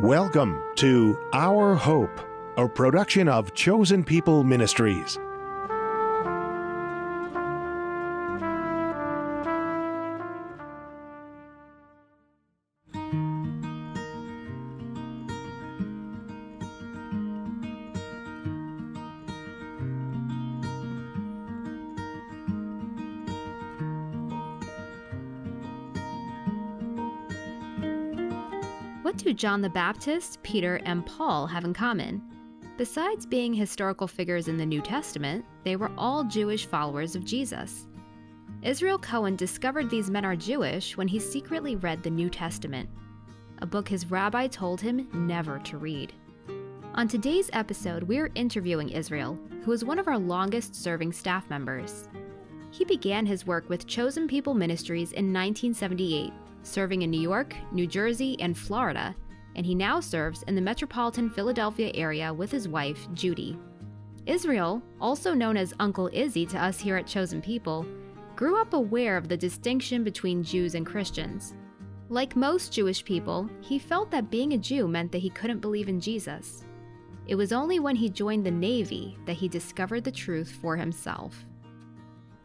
Welcome to Our Hope, a production of Chosen People Ministries. John the Baptist, Peter, and Paul have in common? Besides being historical figures in the New Testament, they were all Jewish followers of Jesus. Israel Cohen discovered these men are Jewish when he secretly read the New Testament, a book his rabbi told him never to read. On today's episode, we're interviewing Israel, who is one of our longest serving staff members. He began his work with Chosen People Ministries in 1978 serving in New York, New Jersey, and Florida, and he now serves in the metropolitan Philadelphia area with his wife, Judy. Israel, also known as Uncle Izzy to us here at Chosen People, grew up aware of the distinction between Jews and Christians. Like most Jewish people, he felt that being a Jew meant that he couldn't believe in Jesus. It was only when he joined the Navy that he discovered the truth for himself.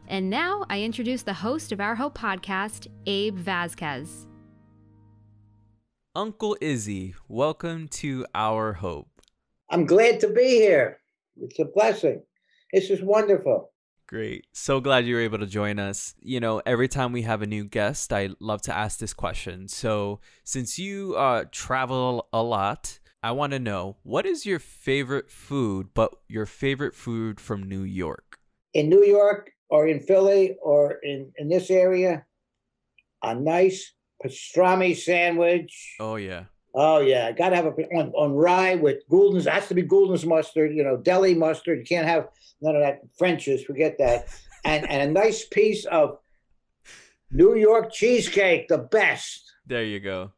And now I introduce the host of our Hope podcast, Abe Vasquez. Uncle Izzy, welcome to Our Hope. I'm glad to be here. It's a blessing. This is wonderful. Great. So glad you were able to join us. You know, every time we have a new guest, I love to ask this question. So, since you uh, travel a lot, I want to know what is your favorite food, but your favorite food from New York? In New York, or in Philly or in, in this area, a nice pastrami sandwich. Oh yeah. Oh yeah, I gotta have a on, on rye with Gulden's. It has to be Gulden's mustard. You know, deli mustard. You can't have none of that French's. Forget that. And and a nice piece of New York cheesecake, the best. There you go.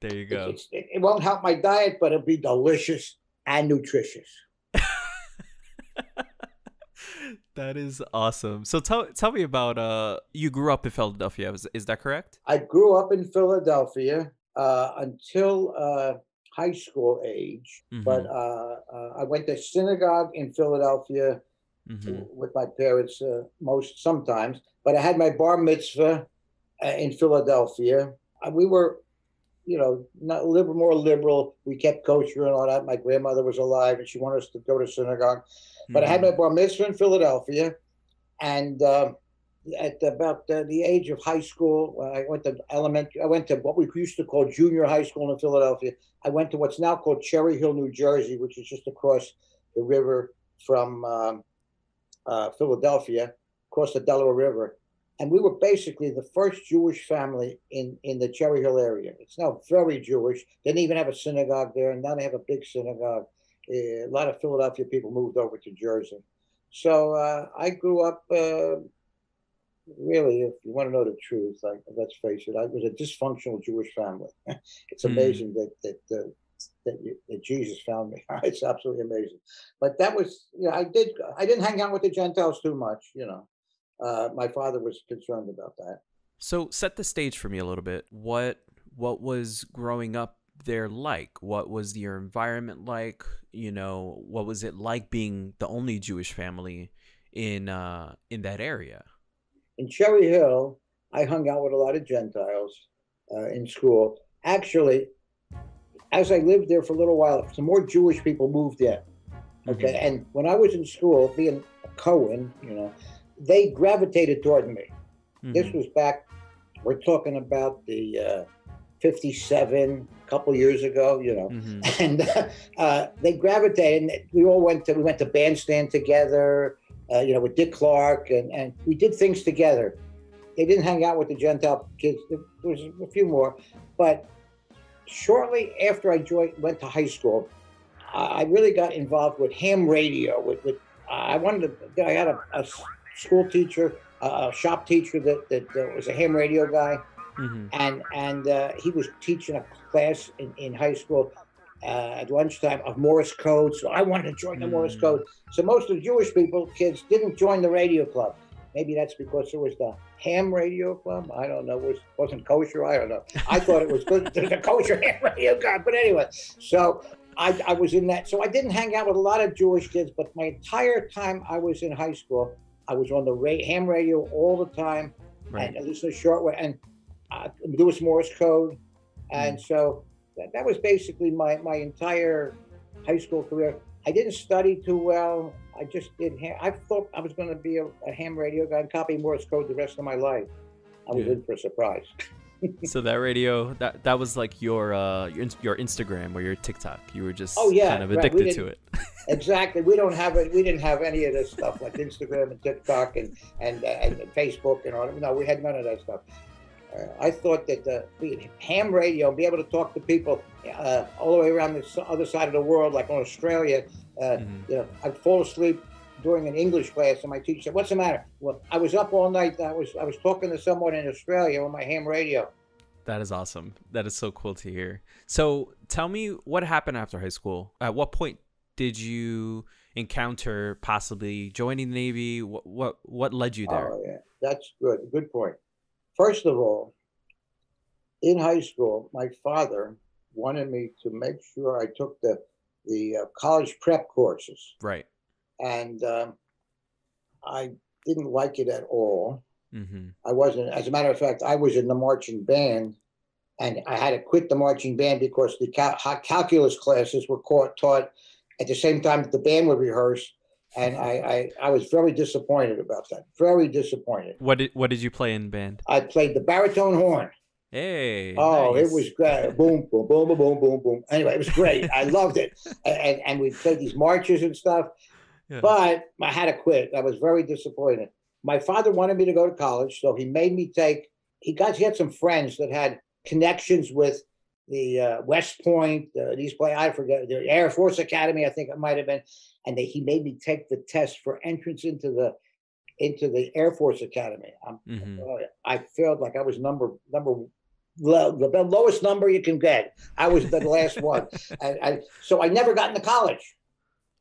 There you go. It, it, it won't help my diet, but it'll be delicious and nutritious. That is awesome. So tell tell me about uh you grew up in Philadelphia. Is is that correct? I grew up in Philadelphia uh, until uh, high school age, mm-hmm. but uh, uh, I went to synagogue in Philadelphia mm-hmm. with my parents uh, most sometimes. But I had my bar mitzvah uh, in Philadelphia. we were you know, not liberal, more liberal. We kept kosher and all that. My grandmother was alive, and she wanted us to go to synagogue. But mm-hmm. I had my bar mitzvah in Philadelphia, and uh, at about uh, the age of high school, I went to elementary. I went to what we used to call junior high school in Philadelphia. I went to what's now called Cherry Hill, New Jersey, which is just across the river from um, uh, Philadelphia, across the Delaware River and we were basically the first Jewish family in in the Cherry Hill area. It's now very Jewish. Didn't even have a synagogue there, and now they have a big synagogue. Uh, a lot of Philadelphia people moved over to Jersey, so uh, I grew up. Uh, really, if you want to know the truth, like let's face it, I was a dysfunctional Jewish family. it's hmm. amazing mm. that that. Uh, that, you, that, Jesus found me. it's absolutely amazing. But that was, you know, I did. I didn't hang out with the Gentiles too much, you know uh, my father was concerned about that. So set the stage for me a little bit. What what was growing up there like? What was your environment like? You know, what was it like being the only Jewish family in uh, in that area? In Cherry Hill, I hung out with a lot of Gentiles uh, in school. Actually, as I lived there for a little while, some more Jewish people moved in. Okay, mm-hmm. and when I was in school, being a Cohen, you know, they gravitated toward me. Mm-hmm. This was back, we're talking about the uh, 57, a couple years ago, you know, mm-hmm. and uh, uh, they gravitated. And we all went to, we went to bandstand together, uh, you know, with Dick Clark, and, and we did things together. They didn't hang out with the Gentile kids. There was a few more, but shortly after I joined, went to high school, I really got involved with ham radio. With, with I wanted to, I had a, a school teacher, a shop teacher that, that was a ham radio guy. Mm-hmm. And and uh, he was teaching a class in, in high school uh, at lunchtime of Morse code. So I wanted to join the mm-hmm. Morse mm. code. So most of the Jewish people, kids, didn't join the radio club. Maybe that's because it was the ham radio club. I don't know. It was wasn't kosher. I don't know. I thought it was good. There's a kosher ham radio club, but anyway. So I, I was in that. So I didn't hang out with a lot of Jewish kids, but my entire time I was in high school, I was on the ra- ham radio all the time, right. and at least a short way, and uh, Lewis Morse code, and mm. so that, that was basically my my entire high school career. I didn't study too well. I just did. Ham. I thought I was going to be a, a, ham radio guy and copy Morse code the rest of my life. I was yeah. in for a surprise. So that radio, that that was like your uh your, your Instagram or your TikTok. You were just oh yeah, kind of addicted right. to it. exactly. We don't have it. We didn't have any of this stuff like Instagram and TikTok and and and, and Facebook and all. No, we had none of that stuff. Uh, I thought that the ham radio, be able to talk to people uh, all the way around the other side of the world, like on Australia, uh, mm-hmm. you know, I'd fall asleep during an English class, and my teacher said, "What's the matter?" Well, I was up all night. I was I was talking to someone in Australia on my ham radio. That is awesome. That is so cool to hear. So, tell me what happened after high school. At what point did you encounter possibly joining the Navy? What what what led you there? Oh, yeah. That's good. Good point. First of all, in high school, my father wanted me to make sure I took the the uh, college prep courses. Right. And um, I didn't like it at all. Mm-hmm. I wasn't, as a matter of fact, I was in the marching band and I had to quit the marching band because the cal- calculus classes were caught, taught at the same time that the band would rehearse. And I, I, I was very disappointed about that. Very disappointed. What did what did you play in band? I played the baritone horn. Hey. Oh, nice. it was great. boom, boom, boom, boom, boom, boom, boom. Anyway, it was great. I loved it. And, and we played these marches and stuff. Yeah. But I had to quit. I was very disappointed. My father wanted me to go to college, so he made me take. He got he had some friends that had connections with the uh, West Point, uh, these play I forget the Air Force Academy, I think it might have been, and they, he made me take the test for entrance into the into the Air Force Academy. Mm-hmm. I felt like I was number number the lowest number you can get. I was the last one, I, I, so I never got into college.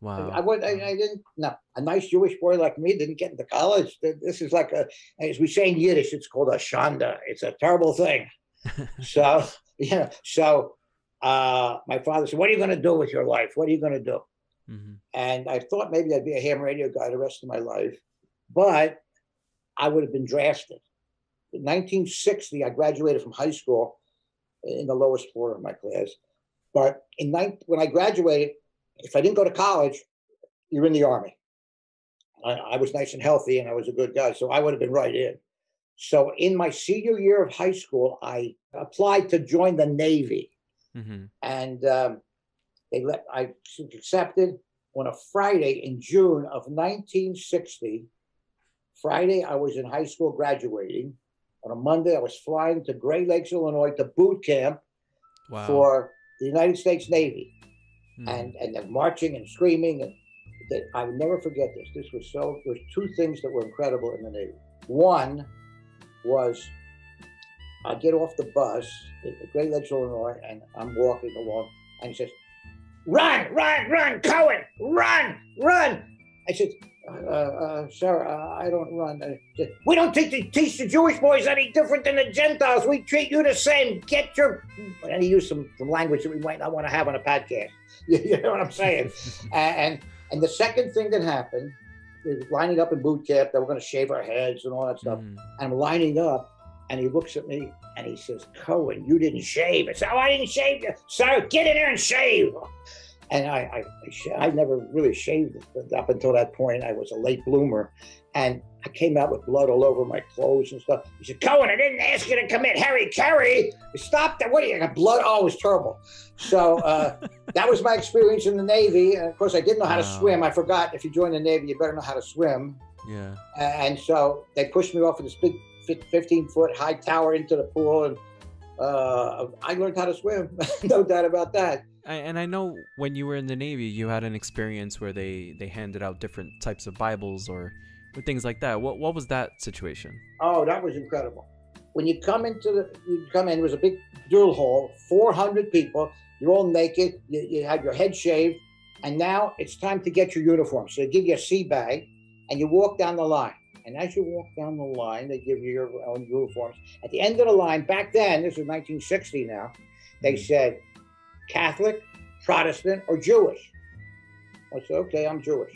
Wow. I, I, I, didn't. No, a nice Jewish boy like me didn't get into college. This is like a, as we say in Yiddish, it's called a shanda. It's a terrible thing. so yeah. So uh, my father said, "What are you going to do with your life? What are you going to do?" Mm-hmm. And I thought maybe I'd be a ham radio guy the rest of my life, but I would have been drafted. 1960, I graduated from high school in the lowest floor of my class. But in when I graduated, if I didn't go to college, you're in the army. I, I, was nice and healthy, and I was a good guy, so I would have been right in. So in my senior year of high school, I applied to join the Navy, mm-hmm. and um, they let I accepted on a Friday in June of 1960. Friday, I was in high school graduating. On a Monday, I was flying to Great Lakes, Illinois, to boot camp wow. for the United States Navy, mm. and and then marching and screaming and. That I would never forget this. This was so. There's two things that were incredible in the Navy. One was I get off the bus at Great Lakes, Illinois, and I'm walking along, and he says, "Run, run, run, Cohen, run, run!" I said, uh, uh, sir, uh, I don't run. We don't teach, teach the Jewish boys any different than the Gentiles. We treat you the same. Get your. And he used some, some language that we might not want to have on a podcast. you know what I'm saying? and and the second thing that happened is lining up in boot camp. That we're going to shave our heads and all that stuff. Mm. And I'm lining up, and he looks at me and he says, "Cohen, you didn't shave." I said, "Oh, I didn't shave. Sir, get in there and shave." And I, I, I never really shaved up until that point. I was a late bloomer, and I came out with blood all over my clothes and stuff. He said, Cohen, I didn't ask you to commit hari-kari. Stop that. What are you got? Blood? Oh, it was terrible. So uh, that was my experience in the Navy. And of course, I didn't know how wow. to swim. I forgot if you join the Navy, you better know how to swim. Yeah. And so they pushed me off of this big 15 foot high tower into the pool. And uh, I learned how to swim. no doubt about that. And I know when you were in the Navy, you had an experience where they they handed out different types of Bibles or, or things like that. What what was that situation? Oh, that was incredible. When you come into the, you come in. There was a big drill hall, 400 people. You're all naked. You, you have your head shaved, and now it's time to get your uniform. So they give you a sea bag, and you walk down the line. And as you walk down the line, they give you your own uniforms. At the end of the line, back then, this is 1960 now, they mm-hmm. said Catholic, Protestant, or Jewish. I said, okay, I'm Jewish.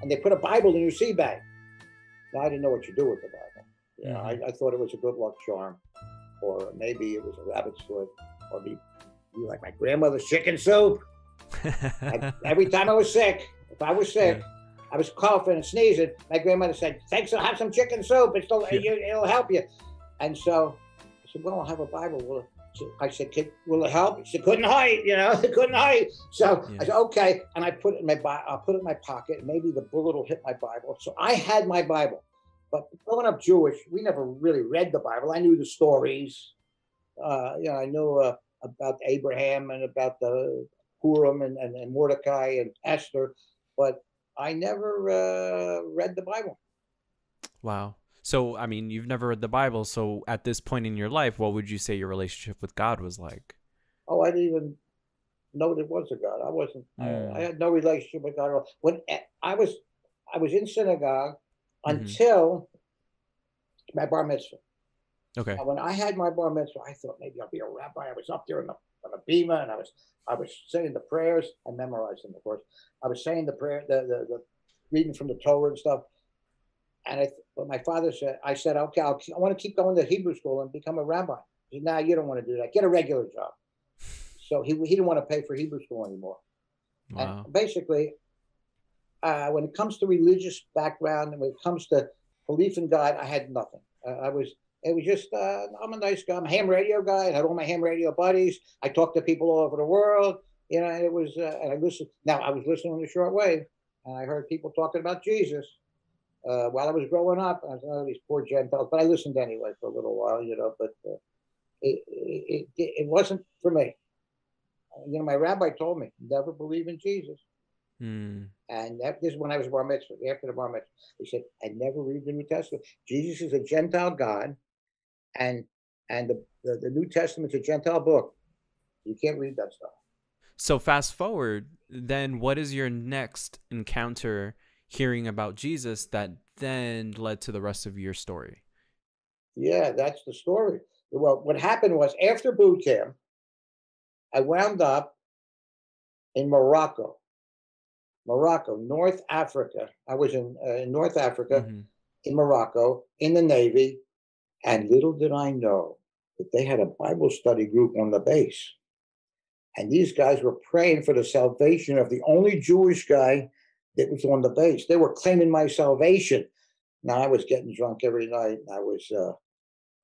And they put a Bible in your sea bag. Now, I didn't know what you do with the Bible. Yeah, mm-hmm. I, I, thought it was a good luck charm, or maybe it was a rabbit's foot, or maybe like my grandmother's chicken soup. I, every time I was sick, if I was sick, yeah. I was coughing and sneezing. My grandmother said, "Thanks, I'll have some chicken soup. It'll, yeah. it'll help you." And so I said, "Well, I'll have a Bible." I said, "Will it help?" She said, "Couldn't hide, you know, couldn't hide." So yeah. I said, "Okay," and I put it in my I'll put it in my pocket. Maybe the bullet will hit my Bible. So I had my Bible, but growing up Jewish, we never really read the Bible. I knew the stories. Uh, you know, I knew uh, about Abraham and about the Purim and, and, and Mordecai and Esther, but I never uh, read the Bible. Wow. So, I mean, you've never read the Bible. So, at this point in your life, what would you say your relationship with God was like? Oh, I didn't even know there was a God. I wasn't. Mm. I, had no relationship with God. At all. When eh, I was, I was in synagogue mm-hmm. until my bar mitzvah. Okay. when I had my bar mitzvah, I thought maybe I'll be a rabbi. I was up there in the, on the bima, and I was I was saying the prayers. I memorized them, of course. I was saying the prayer, the the, the reading from the Torah and stuff. And I, but my father said, I said, okay, I'll, i want to keep going to Hebrew school and become a rabbi. He said, nah, you don't want to do that. Get a regular job. So he, he didn't want to pay for Hebrew school anymore. Wow. And basically, uh, when it comes to religious background and when it comes to belief in God, I had nothing. Uh, I was it was just, uh, I'm a nice guy. I'm a ham radio guy. I had all my ham radio buddies. I talked to people all over the world. You know, and it was, uh, and I listened. Now, I was listening on the short wave, and I heard people talking about Jesus uh, while I was growing up. I was, one of these poor Gentiles, but I listened anyway for a little while, you know, but uh, it, it, it, wasn't for me. You know, my rabbi told me, never believe in Jesus. Mm. And that, this is when I was bar mitzvah, after the bar mitzvah. He said, I never read the New Testament. Jesus is a Gentile God and and the, the, the New Testament's a Gentile book. You can't read that stuff. So fast forward, then what is your next encounter hearing about Jesus that then led to the rest of your story? Yeah, that's the story. Well, what happened was after boot camp, I wound up in Morocco. Morocco, North Africa. I was in, uh, in North Africa, mm-hmm. in Morocco, in the Navy, and little did I know that they had a Bible study group on the base. And these guys were praying for the salvation of the only Jewish guy that was on the base. They were claiming my salvation. Now I was getting drunk every night. I was uh,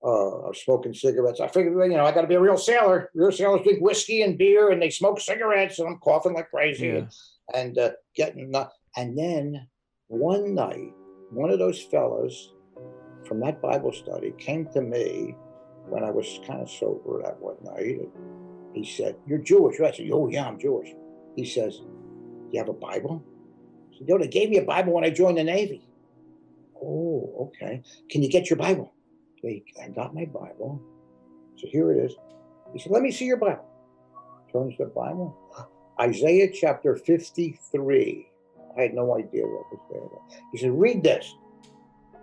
uh, smoking cigarettes. I figured, you know, I got to be a real sailor. Real sailors drink whiskey and beer, and they smoke cigarettes, and I'm coughing like crazy, yeah. and, and uh, getting. Uh, and then one night, one of those fellows from that Bible study came to me when I was kind of sober that one night. he said, You're Jewish, right? I said, Oh, yeah, I'm Jewish. He says, You have a Bible? Said, No, they gave me a Bible when I joined the Navy. Oh, okay. Can you get your Bible? I got my Bible. So here it is. He said, Let me see your Bible. Turns the Bible. Isaiah chapter 53. I had no idea what was there. He said, Read this.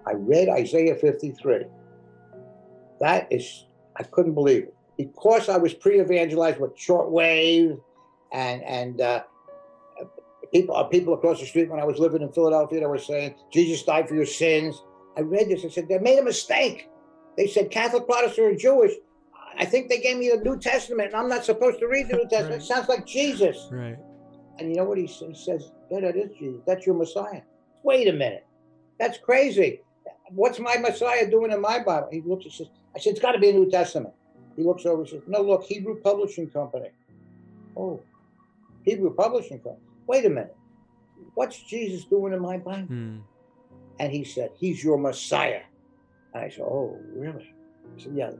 I read Isaiah 53. That is, I couldn't believe it. Because I was pre-evangelized with shortwave and and uh, people uh, people across the street when I was living in Philadelphia, they were saying Jesus died for your sins. I read this. I said they made a mistake. They said Catholic, Protestant, or Jewish. I think they gave me the New Testament, and I'm not supposed to read the New Testament. right. It sounds like Jesus. Right. And you know what he, he says? Yeah, that is Jesus. That's your Messiah. Wait a minute. That's crazy what's my Messiah doing in my Bible? He looks, he says, I said, it's got to be a New Testament. He looks over and says, no, look, Hebrew Publishing Company. Oh, Hebrew Publishing Company. Wait a minute. What's Jesus doing in my Bible? Hmm. And he said, he's your Messiah. And I said, oh, really? He said, yeah.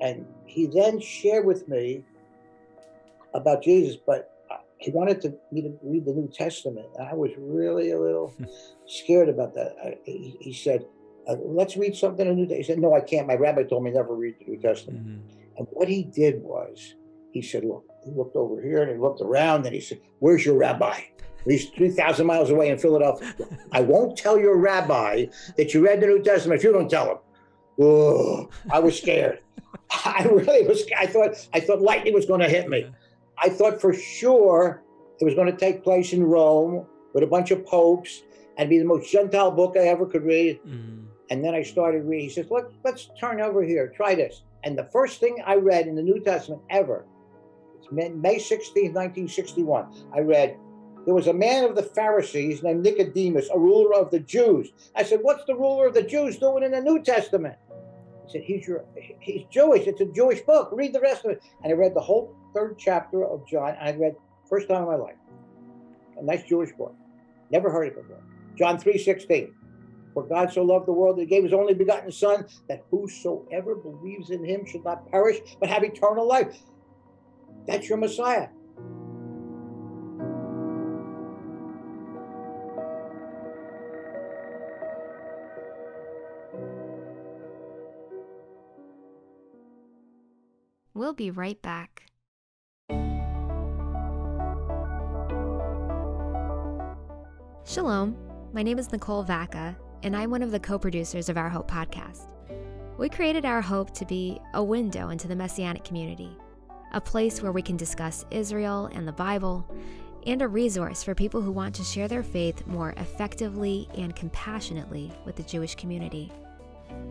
And he then shared with me about Jesus, but uh, he wanted to, me to read the New Testament. And I was really a little scared about that. I, he, he, said, uh, let's read something in the New Testament. He said, no, I can't. My rabbi told me never read the New Testament. Mm-hmm. And what he did was, he said, look, he looked over here and he looked around and he said, where's your rabbi? He's 3,000 miles away in Philadelphia. I won't tell your rabbi that you read the New Testament if you don't tell him. Oh, I was scared. I really was. I thought I thought lightning was going to hit me. I thought for sure it was going to take place in Rome with a bunch of popes and be the most Gentile book I ever could read. Mm. And then I started reading. He says, "Look, let's turn over here. Try this." And the first thing I read in the New Testament ever, May 16, 1961. I read, there was a man of the Pharisees named Nicodemus, a ruler of the Jews. I said, What's the ruler of the Jews doing in the New Testament? He said, He's your he's Jewish. It's a Jewish book. Read the rest of it. And I read the whole third chapter of John. I read first time in my life. A nice Jewish book. Never heard it before. John 3 16. For God so loved the world that he gave his only begotten Son, that whosoever believes in him should not perish, but have eternal life. That's your Messiah. We'll be right back. Shalom, my name is Nicole Vaca, and I'm one of the co producers of Our Hope podcast. We created Our Hope to be a window into the Messianic community, a place where we can discuss Israel and the Bible, and a resource for people who want to share their faith more effectively and compassionately with the Jewish community.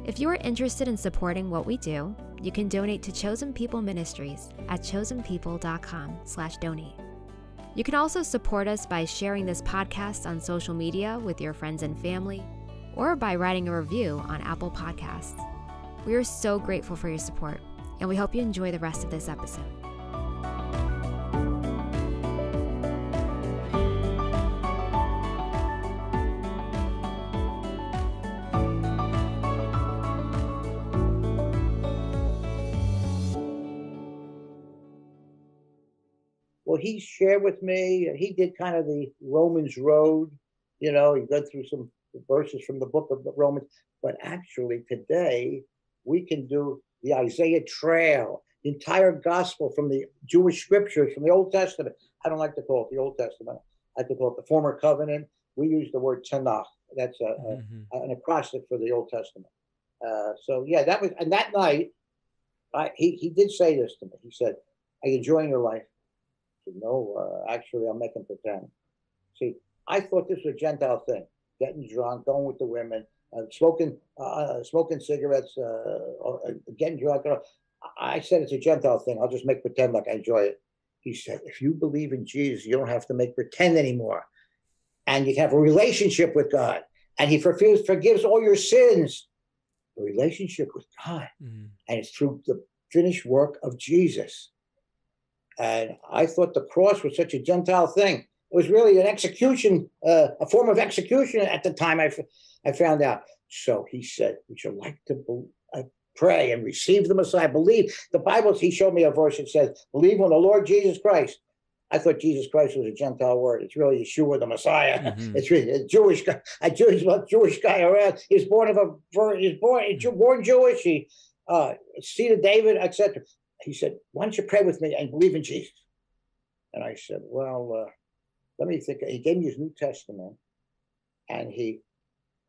If you are interested in supporting what we do, you can donate to Chosen People Ministries at chosenpeople.com/donate. You can also support us by sharing this podcast on social media with your friends and family, or by writing a review on Apple Podcasts. We are so grateful for your support, and we hope you enjoy the rest of this episode. Well, he shared with me, he did kind of the Romans road. You know, he went through some verses from the book of the Romans. But actually, today, we can do the Isaiah Trail, the entire gospel from the Jewish scriptures, from the Old Testament. I don't like to call it the Old Testament. I like to call it the former covenant. We use the word Tanakh. That's a, mm-hmm. a, an acrostic for the Old Testament. Uh, so yeah, that was and that night, I, he he did say this to me. He said, "Are you enjoying your life?" I said, no, uh, actually, I'm making pretend. See, I thought this was a Gentile thing, getting drunk, going with the women, smoking, uh, uh smoking cigarettes, uh, uh, getting drunk. I said it's a Gentile thing. I'll just make pretend like I enjoy it. He said, if you believe in Jesus, you don't have to make pretend anymore. And you can have a relationship with God. And he forgives, forgives all your sins. A relationship with God. Mm-hmm. And it's through the finished work of Jesus. And I thought the cross was such a Gentile thing. It was really an execution, uh, a form of execution at the time I, I found out. So he said, Would you like to uh, pray and receive the Messiah. Believe. The Bible, he showed me a verse that says, Believe on the Lord Jesus Christ. I thought Jesus Christ was a Gentile word. It's really Yeshua, the Messiah. Mm-hmm. It's really a Jewish guy, a Jewish, Jewish guy around. He's born of a, he's born, born Jewish. He, uh, seed of David, etc he said, Why don't you pray with me and believe in Jesus? And I said, Well, uh, let me think. He gave me his New Testament and he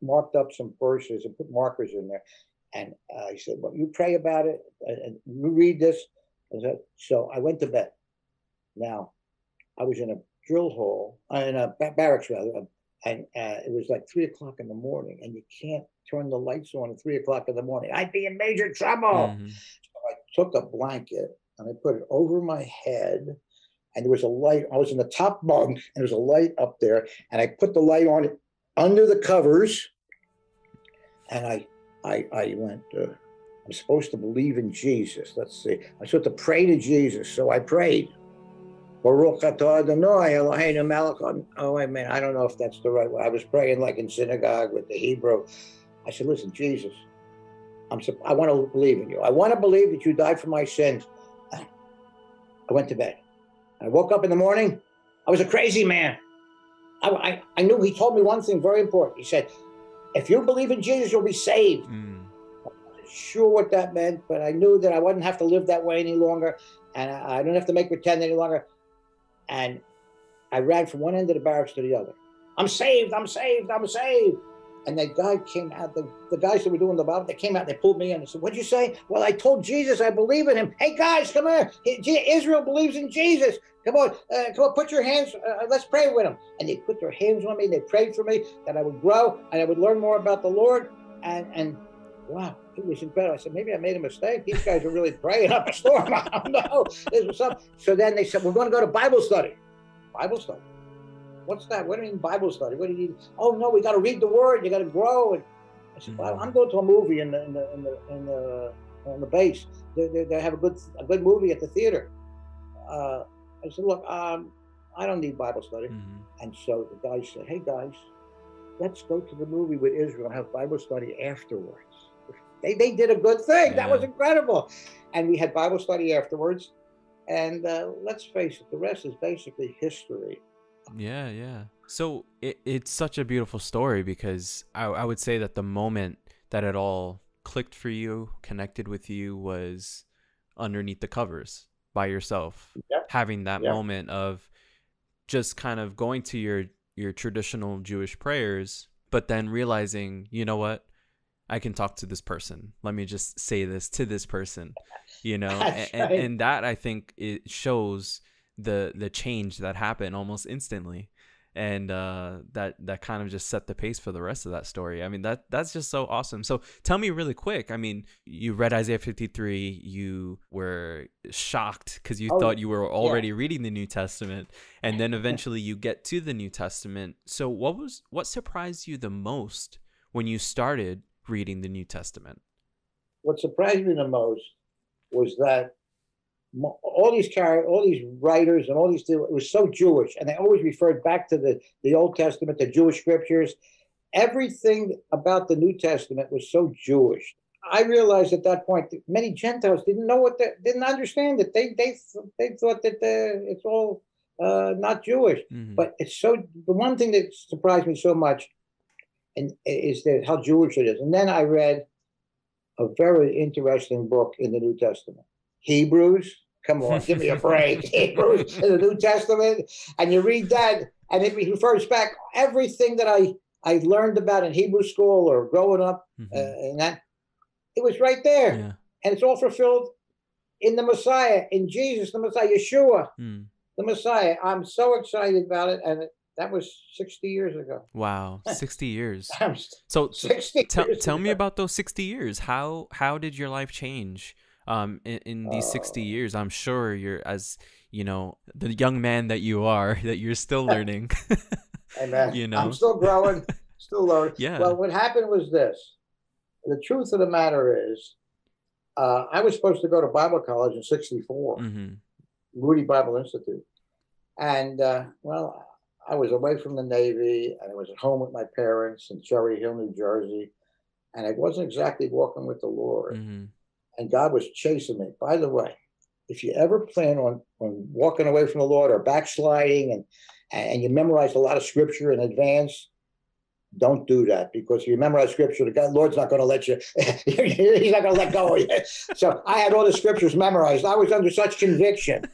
marked up some verses and put markers in there. And uh, he said, Well, you pray about it and you read this. Said, so I went to bed. Now, I was in a drill hole, uh, in a barracks rather, and uh, it was like three o'clock in the morning, and you can't turn the lights on at three o'clock in the morning. I'd be in major trouble. Mm-hmm took a blanket and I put it over my head. And there was a light. I was in the top bunk, and there was a light up there. And I put the light on it under the covers. And I, I, I went. Uh, I'm supposed to believe in Jesus. Let's see. I'm supposed to pray to Jesus. So I prayed. Melech. Oh, wait a. I don't know if that's the right way. I was praying like in synagogue with the Hebrew. I said, listen, Jesus, I'm, I want to believe in you. I want to believe that you died for my sins. I went to bed. I woke up in the morning. I was a crazy man. I, I, knew he told me one thing very important. He said, if you believe in Jesus, you'll be saved. Mm. Sure what that meant, but I knew that I wouldn't have to live that way any longer. And I, I don't have to make pretend any longer. And I ran from one end of the barracks to the other. I'm saved, I'm saved, I'm saved. And that guy came out, the, the guys that were doing the Bible, they came out, they pulled me in and said, What'd you say? Well, I told Jesus I believe in him. Hey, guys, come here. Israel believes in Jesus. Come on, uh, come on, put your hands, uh, uh, let's pray with them. And they put their hands on me, they prayed for me that I would grow and I would learn more about the Lord. And, and wow, it was incredible. I said, maybe I made a mistake. These guys are really praying up a storm. I don't know. This was something. So then they said, we're going to go to Bible study. Bible study. What's that? What do you mean Bible study? What do you need? Oh no, we got to read the Word. You got to grow. And I said, well, I'm going to a movie in the in the in the in the, in the base. They, they, they, have a good a good movie at the theater. Uh, I said, look, um, I don't need Bible study. Mm-hmm. And so the guy said, hey guys, let's go to the movie with Israel and have Bible study afterwards. They, they did a good thing. Yeah. That was incredible. And we had Bible study afterwards. And uh, let's face it, the rest is basically history. Yeah, yeah. So it, it's such a beautiful story because I, I would say that the moment that it all clicked for you, connected with you, was underneath the covers by yourself, yep. having that yep. moment of just kind of going to your your traditional Jewish prayers, but then realizing, you know what, I can talk to this person. Let me just say this to this person, you know, and, right. and, that I think it shows the the change that happened almost instantly, and uh, that that kind of just set the pace for the rest of that story. I mean that that's just so awesome. So tell me really quick. I mean, you read Isaiah fifty three. You were shocked because you oh, thought you were already yeah. reading the New Testament, and then eventually you get to the New Testament. So what was what surprised you the most when you started? reading the New Testament? What surprised me the most was that all these characters, all these writers, and all these it was so Jewish, and they always referred back to the the Old Testament, the Jewish scriptures. Everything about the New Testament was so Jewish. I realized at that point that many Gentiles didn't know what they didn't understand it. They they they thought that uh, it's all uh, not Jewish. Mm-hmm. But it's so the one thing that surprised me so much and is that how Jewish it is. And then I read a very interesting book in the New Testament, Hebrews. Come on, give me a break. Hebrews in the New Testament, and you read that, and it refers back everything that I I learned about in Hebrew school or growing up, mm-hmm. uh, and that it was right there, yeah. and it's all fulfilled in the Messiah, in Jesus, the Messiah, Yeshua, mm. the Messiah. I'm so excited about it, and that was 60 years ago. Wow, 60 years. so 60 t- years tell ago. me about those 60 years. How how did your life change um in, in these uh, 60 years? I'm sure you're as, you know, the young man that you are that you're still learning. Amen. you know. I'm still growing, still learning. Yeah. Well, what happened was this. The truth of the matter is uh, I was supposed to go to Bible college in 64. Mm-hmm. Moody Bible Institute. And uh, well, I was away from the Navy and I was at home with my parents in Cherry Hill, New Jersey. And I wasn't exactly walking with the Lord. Mm-hmm. And God was chasing me. By the way, if you ever plan on, on walking away from the Lord or backsliding and, and you memorize a lot of scripture in advance, don't do that because if you memorize scripture, the God, Lord's not going to let you, he's not going to let go of you. So I had all the scriptures memorized. I was under such conviction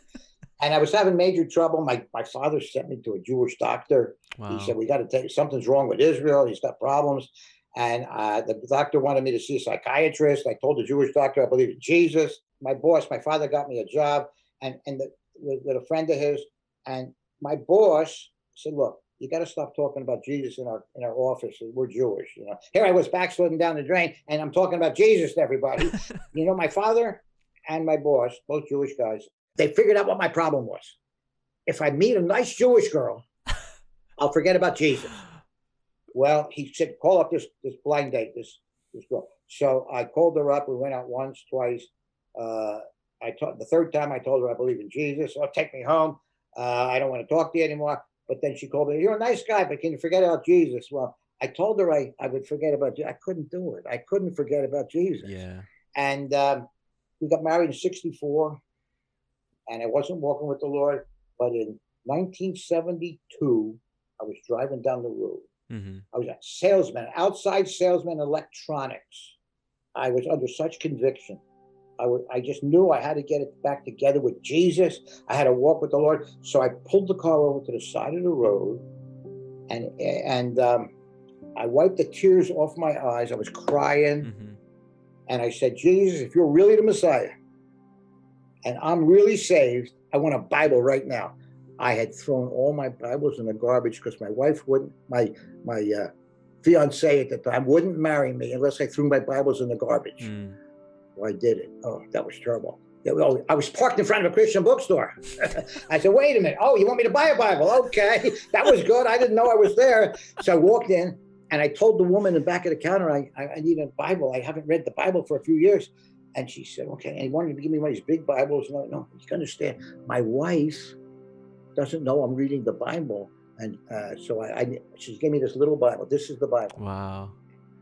and I was having major trouble. My my father sent me to a Jewish doctor. Wow. He said, "We got to take something's wrong with Israel. He's got problems." And uh, the doctor wanted me to see a psychiatrist. I told the Jewish doctor I believe in Jesus. My boss, my father, got me a job, and and the, with, with a friend of his. And my boss said, "Look, you got to stop talking about Jesus in our in our office. We're Jewish, you know." Here I was backsliding down the drain, and I'm talking about Jesus to everybody. you know, my father and my boss, both Jewish guys, they figured out what my problem was. If I meet a nice Jewish girl, I'll forget about Jesus. Well, he said, call up this this blind date, this this girl. So I called her up. We went out once, twice. Uh, I told the third time I told her I believe in Jesus. Oh, take me home. Uh, I don't want to talk to you anymore. But then she called me, You're a nice guy, but can you forget about Jesus? Well, I told her I, I would forget about you. I couldn't do it. I couldn't forget about Jesus. Yeah. And um, we got married in 64 and I wasn't walking with the Lord. But in 1972, I was driving down the road. Mm-hmm. I was a salesman, outside salesman, electronics. I was under such conviction. I, w- I just knew I had to get it back together with Jesus. I had to walk with the Lord. So I pulled the car over to the side of the road, and and um, I wiped the tears off my eyes. I was crying, mm-hmm. and I said, Jesus, if you're really the Messiah, and I'm really saved, I want a Bible right now. I had thrown all my Bibles in the garbage because my wife wouldn't, my my uh, fiance at the time wouldn't marry me unless I threw my Bibles in the garbage. Mm. Well, I did it. Oh, that was terrible. I was parked in front of a Christian bookstore. I said, wait a minute. Oh, you want me to buy a Bible? Okay. That was good. I didn't know I was there. So I walked in and I told the woman in the back of the counter, I, I need a Bible. I haven't read the Bible for a few years. And she said, okay. And he wanted to give me one of these big Bibles. No, no, you can understand. My wife doesn't know I'm reading the Bible. And uh, so I, I, she gave me this little Bible. This is the Bible. Wow.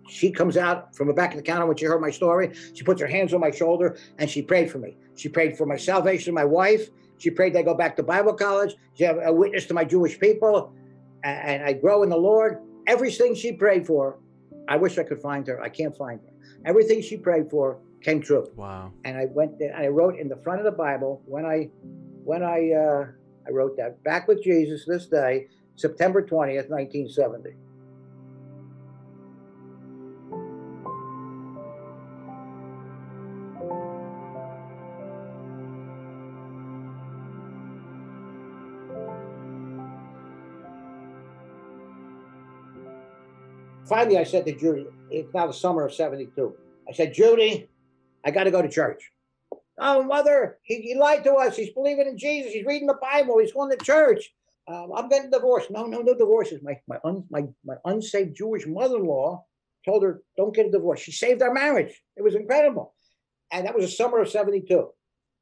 She comes out from the back of the counter when she heard my story. She puts her hands on my shoulder and she prayed for me. She prayed for my salvation, my wife. She prayed that I go back to Bible college. She have a witness to my Jewish people, and I grow in the Lord. Everything she prayed for, I wish I could find her. I can't find her. Everything she prayed for came true. Wow. And I went there and I wrote in the front of the Bible when I when I uh, I wrote that back with Jesus this day, September 20th, 1970. Finally, I said to Judy, it's now the summer of 72. I said, Judy, I got to go to church. Oh, mother, he, he, lied to us. He's believing in Jesus. He's reading the Bible. He's going to church. Um, I'm getting divorced. No, no, no divorces. My my un, my my unsaved Jewish mother-in-law told her, "Don't get a divorce." She saved our marriage. It was incredible, and that was the summer of '72.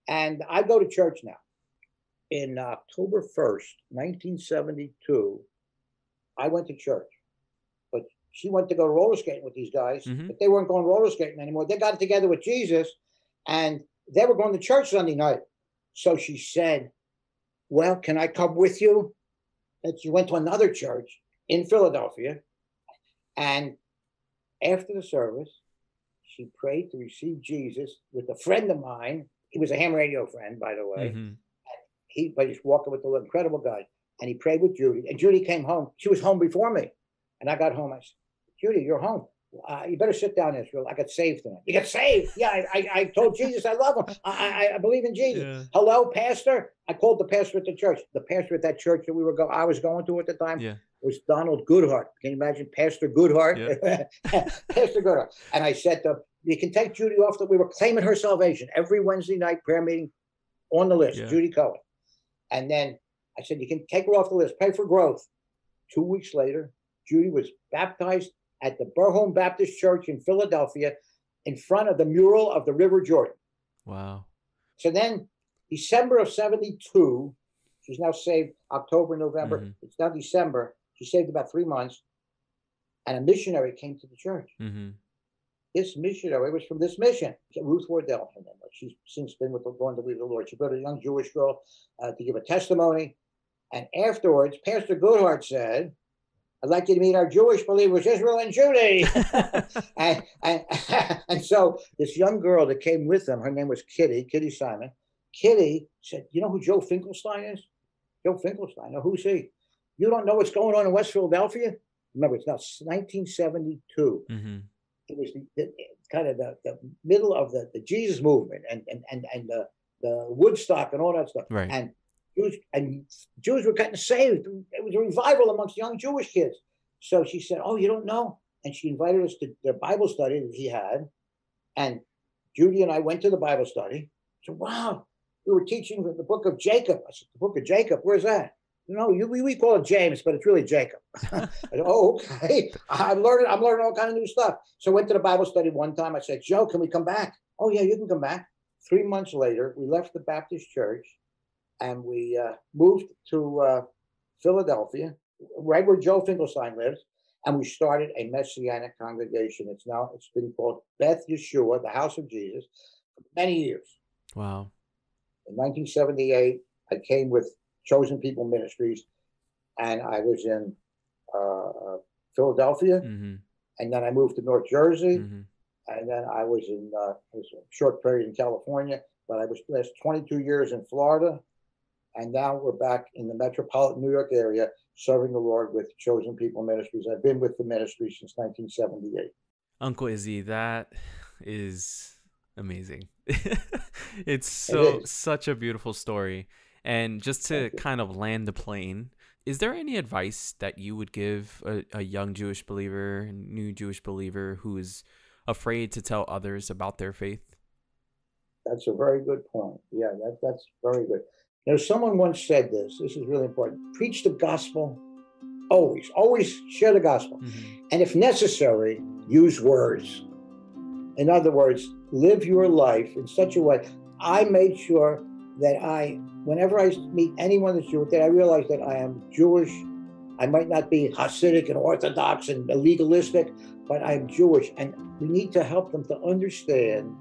And I go to church now. In October 1st, 1972, I went to church, but she went to go roller skating with these guys, mm-hmm. but they weren't going roller skating anymore. They got together with Jesus, and they were going to church Sunday night. So she said, Well, can I come with you? And she went to another church in Philadelphia. And after the service, she prayed to receive Jesus with a friend of mine. He was a ham radio friend, by the way. Mm-hmm. He, but he's walking with the incredible guy. And he prayed with Judy. And Judy came home. She was home before me. And I got home. I said, Judy, you're home uh, you better sit down, Israel. I got saved tonight. You got saved? Yeah, I, I, I told Jesus I love him. I, I, I believe in Jesus. Yeah. Hello, pastor. I called the pastor at the church. The pastor at that church that we were go, I was going to at the time yeah. was Donald Goodhart. Can you imagine Pastor Goodhart? Yeah. pastor Goodhart. And I said to him, you can take Judy off that we were claiming her salvation every Wednesday night prayer meeting on the list, Judy Cohen. And then I said, you can take her off the list, pay for growth. Two weeks later, Judy was baptized at the Burholme Baptist Church in Philadelphia in front of the mural of the River Jordan. Wow. So then, December of 72, she's now saved October, November. Mm-hmm. It's now December. She saved about three months. And a missionary came to the church. Mm-hmm. This missionary was from this mission, Ruth Wardell. She's since been with the, going to be the Lord. She brought a young Jewish girl uh, to give a testimony. And afterwards, Pastor Goodhart said, I'd like you to meet our Jewish believers, Israel and Judy. and, and, and so this young girl that came with them, her name was Kitty, Kitty Simon. Kitty said, You know who Joe Finkelstein is? Joe Finkelstein. Now, who's he? You don't know what's going on in West Philadelphia? Remember, it's now 1972. Mm-hmm. It was the, the, kind of the, the middle of the, the Jesus movement and, and, and, and the, the Woodstock and all that stuff. Right. And Jews and Jews were getting saved. It was a revival amongst young Jewish kids. So she said, "Oh, you don't know," and she invited us to their Bible study that he had, and Judy and I went to the Bible study. So wow, we were teaching the book of Jacob. I said, "The book of Jacob, where's that?" No, you, we, we call it James, but it's really Jacob. said, oh, okay. I'm learning. I'm learning all kind of new stuff. So I went to the Bible study one time. I said, Joe, can we come back? Oh yeah, you can come back. Three months later, we left the Baptist church and we uh, moved to uh, Philadelphia, right where Joe Finkelstein lives, and we started a messianic congregation. It's now it's been called Beth Yeshua, the House of Jesus, for many years. Wow. In 1978, I came with Chosen People Ministries, and I was in uh, Philadelphia, mm-hmm. and then I moved to North Jersey, mm-hmm. and then I was in uh, was a short period in California, but I was last 22 years in Florida, and now we're back in the metropolitan New York area serving the Lord with Chosen People Ministries. I've been with the ministry since 1978. Uncle Izzy, that is amazing. it's so it such a beautiful story. And just to kind of land the plane, is there any advice that you would give a, a young Jewish believer, new Jewish believer who is afraid to tell others about their faith? That's a very good point. Yeah, that, that's very good. You know, someone once said this. This is really important. Preach the gospel always, always share the gospel. Mm-hmm. And if necessary, use words. In other words, live your life in such a way. I made sure that I, whenever I meet anyone that's Jewish, that I realize that I am Jewish. I might not be Hasidic and Orthodox and legalistic, but I'm Jewish. And we need to help them to understand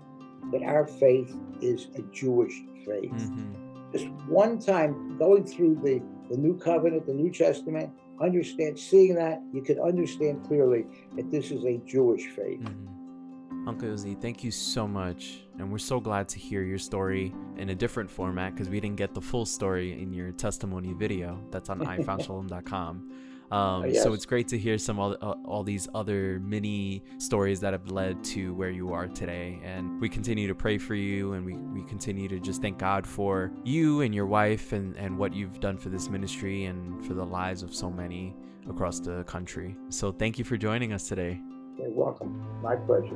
that our faith is a Jewish faith. Mm-hmm. Just one time going through the, the New Covenant, the New Testament, understand, seeing that, you can understand clearly that this is a Jewish faith. Mm-hmm. Uncle Izzy, thank you so much. And we're so glad to hear your story in a different format because we didn't get the full story in your testimony video that's on ifoundshalom.com. Um, yes. So it's great to hear some all, uh, all these other mini stories that have led to where you are today. And we continue to pray for you and we, we continue to just thank God for you and your wife and, and what you've done for this ministry and for the lives of so many across the country. So thank you for joining us today. You're welcome. My pleasure.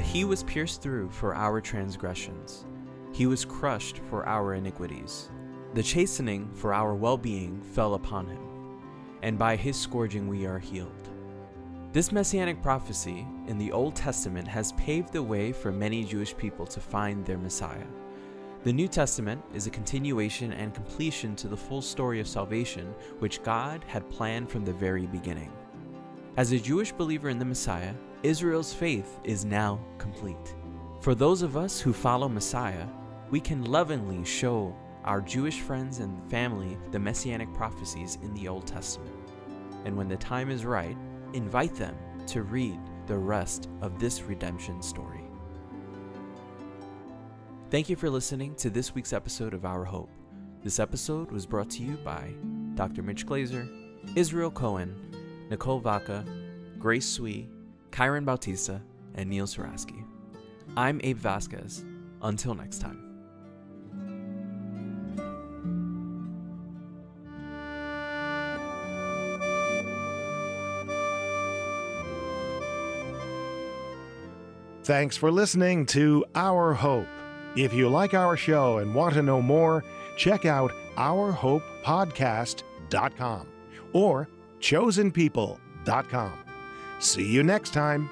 But he was pierced through for our transgressions, he was crushed for our iniquities. The chastening for our well being fell upon him, and by his scourging we are healed. This messianic prophecy in the Old Testament has paved the way for many Jewish people to find their Messiah. The New Testament is a continuation and completion to the full story of salvation which God had planned from the very beginning. As a Jewish believer in the Messiah, Israel's faith is now complete. For those of us who follow Messiah, we can lovingly show our Jewish friends and family the messianic prophecies in the Old Testament. And when the time is right, invite them to read the rest of this redemption story. Thank you for listening to this week's episode of Our Hope. This episode was brought to you by Dr. Mitch Glaser, Israel Cohen, Nicole Vaca, Grace Sui, Kyron Bautista, and Neil Saraski. I'm Abe Vasquez. Until next time. Thanks for listening to Our Hope. If you like our show and want to know more, check out ourhopepodcast.com or chosenpeople.com. See you next time.